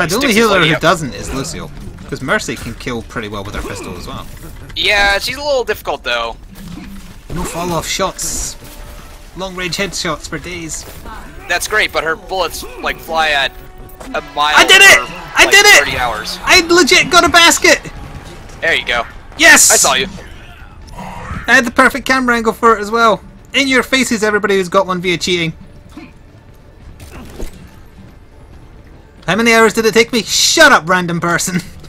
fact, the only healer who up. doesn't is Lucio. Because Mercy can kill pretty well with her pistol as well. Yeah, she's a little difficult though. No fall off shots. Long range headshots for days. That's great, but her bullets like fly at a mile. I did it! I like, did it! 30 hours. I legit got a basket! There you go. Yes! I saw you. I had the perfect camera angle for it as well. In your faces, everybody who's got one via cheating. How many hours did it take me? Shut up, random person.